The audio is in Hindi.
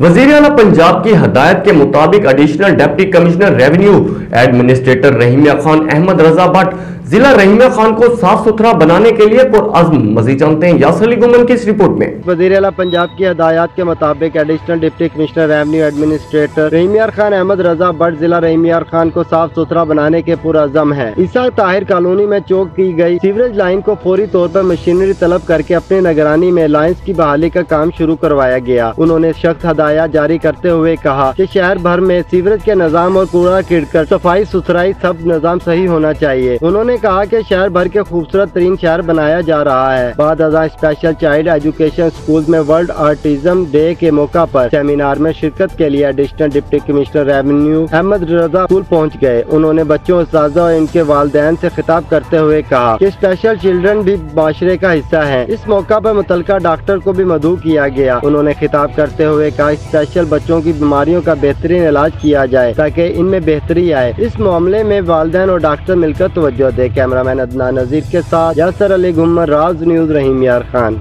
वज़ीर अला पंजाब की हदायत के मुताबिक additional deputy commissioner revenue administrator Rahimyar Khan Ahmed Raza Bhatt जिला रहीमिया खान को साफ़ सुथरा बनाने के लिए पुरअज़म मजीद जानते हैं। यासर अली गुमन की इस रिपोर्ट में। वज़ीर अला पंजाब की हदायत के मुताबिक additional deputy commissioner revenue administrator Rahimyar Khan Ahmed Raza Bhatt जिला रहीमियार खान को साफ़ सुथरा बनाने के पुरअज़म है। ईसा ताहिर कॉलोनी में चौक की गई सीवरेज लाइन को फौरी तौर पर मशीनरी तलब करके अपनी निगरानी में लाइन्स की बहाली का काम शुरू करवाया गया। उन्होंने सख्त हदायत जारी करते हुए कहा की शहर भर में सीवरेज के निज़ाम और कूड़ा किड़कर सफ़ाई सुथराई सब निज़ाम सही होना चाहिए। उन्होंने कहा कि शहर भर के खूबसूरत तरीन शहर बनाया जा रहा है। बाद अजा स्पेशल चाइल्ड एजुकेशन स्कूल में वर्ल्ड आर्टिज्म डे के मौका पर सेमिनार में शिरकत के लिए additional deputy commissioner revenue Ahmed Raza school पहुँच गए। उन्होंने बच्चों और इनके वालदेन से खिताब करते हुए कहा कि स्पेशल चिल्ड्रन भी माशरे का हिस्सा है। इस मौका पर मुतलका डॉक्टर को भी मधु किया गया। उन्होंने खिताब करते हुए कहा स्पेशल बच्चों की बीमारियों का बेहतरीन इलाज किया जाए ताकि इनमें बेहतरी आए। इस मामले में वालदेन और डॉक्टर मिलकर तवज्जो दे। कैमरामैन अदनान नजीर के साथ यासर अली घुमर राज न्यूज़ रहीम यार खान।